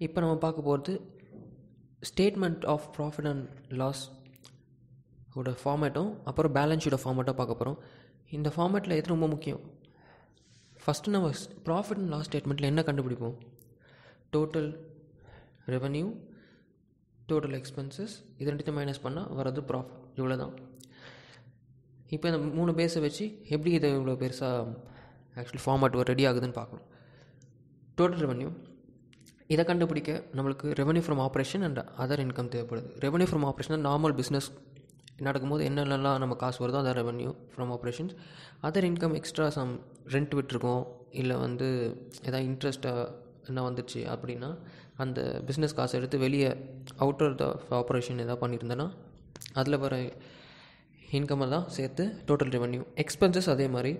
இப்போ நம்ம பார்க்க போகிறது statement of profit and loss ஓட ஃபார்மேட்டும் அப்புறம் பேலன்ஸ் ஷீட்டோட ஃபார்மேட்டும் பார்க்க போகிறோம் இந்த ஃபார்மேட்டில் எது ரொம்ப முக்கியம்? ஃபஸ்ட்டு நம்ம ப்ராஃபிட் அண்ட் லாஸ் ஸ்டேட்மெண்ட்டில் என்ன கண்டுபிடிப்போம்? டோட்டல் ரெவன்யூ டோட்டல் எக்ஸ்பென்சஸ் இது ரெண்டுத்தையும் மைனஸ் பண்ணால் வர்றது ப்ராஃபிட் இவ்வளோ தான் இப்போ இந்த மூணு பேஸை வச்சு எப்படி இது இவ்வளோ பெருசாக ஆக்சுவலி ஃபார்மேட் ரெடி ஆகுதுன்னு பார்க்கணும் டோட்டல் ரெவன்யூ இதை கண்டுபிடிக்க நம்மளுக்கு revenue from operation and other income தேவைப்படுது. Revenue from operation normal business நடக்கும்போது என்னென்னலாம் நம்ம காசு வருதோ அதை revenue from operations other income extra some rent விட்டுருக்கோம். இல்லை வந்து எதாவது இன்ட்ரெஸ்ட்டாக என்ன வந்துச்சு அப்படின்னா அந்த பிஸ்னஸ் காசை எடுத்து வெளியே அவுட்டர் த ஆப்ரேஷன் எதாவது பண்ணியிருந்தேன்னா அதில் வர இன்கம்மை தான் சேர்த்து டோட்டல் ரெவன்யூ எக்ஸ்பென்சஸ் அதே மாதிரி.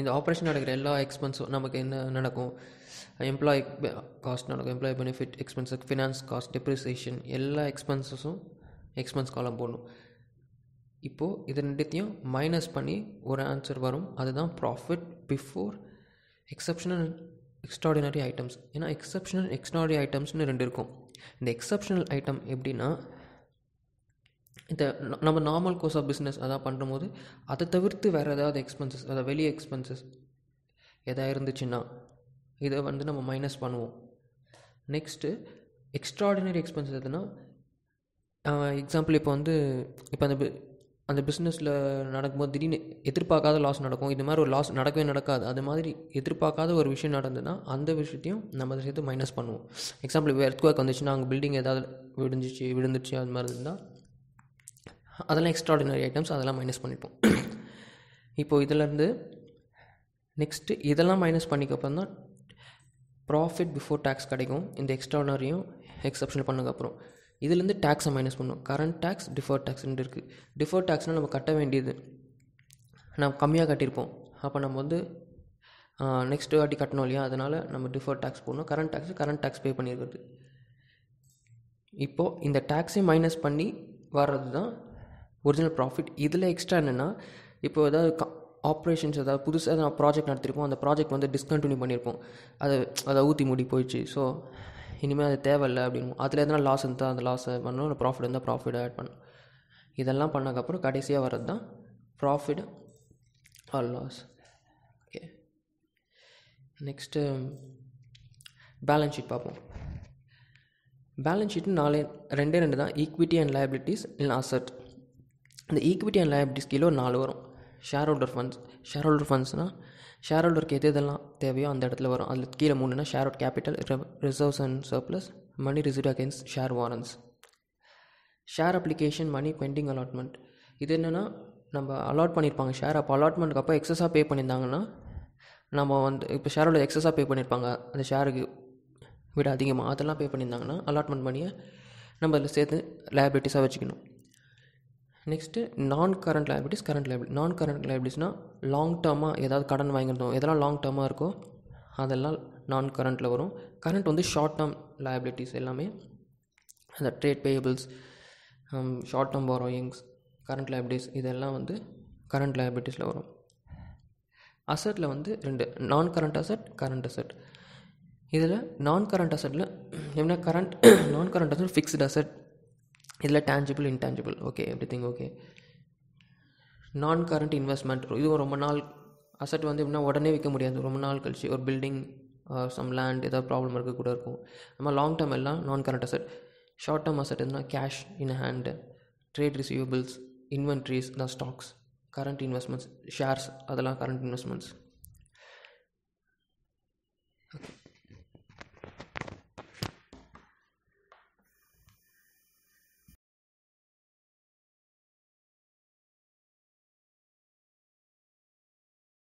இந்த ஆப்ரேஷன் நடக்கிற எல்லா எக்ஸ்பென்ஸும் நமக்கு என்ன நடக்கும்? எம்ப்ளாயி காஸ்ட் நடக்கும் employee benefit expenses finance cost depreciation எல்லா எக்ஸ்பென்சஸும் எக்ஸ்பென்ஸ் காலம் போடணும். இப்போது இது ரெண்டுத்தையும் மைனஸ் பண்ணி ஒரு ஆன்சர் வரும். அதுதான் profit before exceptional extraordinary items ஏன்னா எக்ஸப்ஷனல் எக்ஸ்ட்ராடினரி ஐட்டம்ஸ்னு ரெண்டு இருக்கும். இந்த எக்ஸப்ஷனல் ஐட்டம் எப்படின்னா இந்த நம்ம நார்மல் கோர்ஸ் ஆஃப் பிஸ்னஸ் அதான் பண்ணும்போது அதை தவிர்த்து வேறு ஏதாவது எக்ஸ்பென்சஸ் அதாவது வெளியே எக்ஸ்பென்சஸ் எதாக இருந்துச்சுன்னா இதை வந்து நம்ம மைனஸ் பண்ணுவோம். நெக்ஸ்ட்டு எக்ஸ்ட்ராடினரி எக்ஸ்பென்சஸ் எதுனா எக்ஸாம்பிள் இப்போ வந்து இப்போ அந்த அந்த பிஸ்னஸில் நடக்கும்போது திடீர்னு எதிர்பார்க்காத லாஸ் நடக்கும். இது மாதிரி ஒரு லாஸ் நடக்கவே நடக்காது. அது மாதிரி எதிர்பார்க்காத ஒரு விஷயம் நடந்ததுன்னா அந்த விஷயத்தையும் நம்ம அதை சேர்த்து மைனஸ் பண்ணுவோம். எக்ஸாம்பிள் இப்போ எர்த்குவேக் வந்துச்சுன்னா அங்கே பில்டிங் ஏதாவது விழுந்துச்சு விழுந்துச்சு அது மாதிரி இருந்தால் அதெல்லாம் எக்ஸ்ட்ராடினரி ஐட்டம்ஸ் அதெல்லாம் மைனஸ் பண்ணிப்போம். இப்போது இதிலேருந்து நெக்ஸ்ட்டு இதெல்லாம் மைனஸ் பண்ணிக்கப்புறம் தான் ப்ராஃபிட் பிஃபோர் டேக்ஸ் கிடைக்கும். இந்த எக்ஸ்ட்ரானரியும் எக்ஸப்ஷனல் பண்ணதுக்கப்புறம். இதுலேருந்து டேக்ஸை மைனஸ் பண்ணும். கரண்ட் டேக்ஸ் டிஃபர் டேக்ஸ்னு இருக்குது டிஃபர் டேக்ஸ்னால் நம்ம கட்ட வேண்டியது. நம்ம கம்மியாக கட்டியிருப்போம். அப்போ நம்ம வந்து நெக்ஸ்ட் வாட்டி கட்டணும் இல்லையா? அதனால் நம்ம டிஃபர் டேக்ஸ் போடணும். Current tax current tax pay பண்ணியிருக்கிறது இப்போது இந்த டேக்ஸை மைனஸ் பண்ணி வர்றது தான் ஒரிஜினல் ப்ராஃபிட் இதில் எக்ஸ்ட்ரா என்னென்னா இப்போ ஏதாவது க ஆப்ரேஷன்ஸ் ஏதாவது புதுசாக நான் ப்ராஜெக்ட் நடத்திருப்போம் அந்த ப்ராஜெக்ட் வந்து டிஸ்கண்டினியூ பண்ணியிருப்போம் அதை அதை ஊற்றி மூடி போயிடுச்சு. ஸோ இனிமேல் அது தேவையில்லை அப்படின்னு. அதில் எதனா லாஸ் இருந்தால் அந்த லாஸை பண்ணணும். இல்லை ப்ராஃபிட் இருந்தால் ப்ராஃபிட் ஆட் பண்ணும் இதெல்லாம் பண்ணக்கப்புறம் கடைசியாக வர்றது தான் profit or loss okay next balance sheet பார்ப்போம். பேலன்ஸ் ஷீட்டு நாலே ரெண்டே ரெண்டு தான். ஈக்விட்டி அண்ட் லயபிலிட்டிஸ் இல்லை அசட் இந்த ஈக்விட்டி அண்ட் லயபிலிட்டிஸ் கீழே ஒரு நாலு வரும். Share holder funds share holder ஃபண்ட்ஸ்னால் share ஹோல்டருக்கு எது எதெல்லாம் தேவையோ அந்த இடத்துல வரும். அதில் கீழே மூணுனா share out capital reserves and surplus money receive against share warrants share application money pending allotment இது என்னென்னா நம்ம அலாட் பண்ணியிருப்பாங்க ஷேர் அப்போ அலாட்மெண்ட்டுக்கு அப்போ எக்ஸஸாக பே பண்ணியிருந்தாங்கன்னா நம்ம வந்து இப்போ ஷேரோட எக்ஸஸாக பே பண்ணியிருப்பாங்க அந்த ஷேருக்கு விட அதிகமாக அதெல்லாம் பே பண்ணியிருந்தாங்கன்னா அலாட்மெண்ட் பண்ணியை நம்ம அதில் சேர்த்து லேபிலிட்டிஸாக வச்சுக்கணும். Next non current liabilities current liability non current லைபிலிட்டிஸ்னால் long டேர்மாக ஏதாவது கடன் வாங்கியிருந்தோம். எதெல்லாம் லாங் டேர்மாக இருக்கோ அதெல்லாம் நான் கரண்ட்டில் வரும். கரண்ட் வந்து ஷார்ட் டேர்ம் லைபிலிட்டிஸ் எல்லாமே. அந்த trade payables short term borrowings current liabilities இதெல்லாம் வந்து கரண்ட் லைபிலிட்டிஸில் வரும். அசட்டில் வந்து ரெண்டு நான் கரண்ட் அசட் கரண்ட் அசட் இதில் நான் கரண்ட் அசட்டில் என்ன கரண்ட் நான் கரண்ட் அசட் ஃபிக்ஸ்டு அசட் இதில் tangible intangible okay everything okay non current investment இதுவும் ரொம்ப நாள் அசட் வந்து எப்படின்னா உடனே விற்க முடியாது. ரொம்ப நாள் கழிச்சு ஒரு பில்டிங் சம் லேண்ட் ஏதாவது ப்ராப்ளம் இருக்க கூட இருக்கும். நம்ம லாங் டேர்ம் எல்லாம் non current asset short term asset எதுனா cash in hand trade receivables inventories தான் ஸ்டாக்ஸ் கரண்ட் இன்வெஸ்ட்மெண்ட்ஸ் ஷேர்ஸ் அதெல்லாம் கரண்ட் இன்வெஸ்ட்மெண்ட்ஸ்